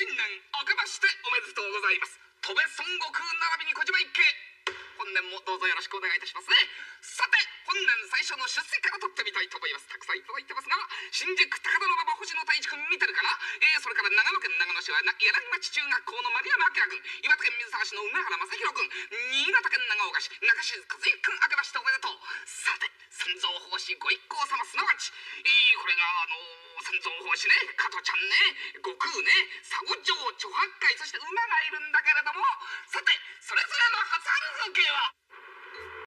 新年明けましておめでとうございます。戸部孫悟空並びに小島一家本年もどうぞよろしくお願いいたしますね。さて本年最初の出世から撮ってみたいと思います。たくさんいただいてますが新宿高田馬場星野太一君見てるかな、えー、それから長野県長野市は柳町中学校の丸山明君。岩手県水沢市の梅原正宏君。新潟県長岡市中静和之君明けましておめでとう。さて三蔵法師ご一行様すなわち、えー、これがあのー、三蔵法師ね加トちゃんね悟空ね。8回そして馬がいるんだけれどもさてそれぞれの初春風景は？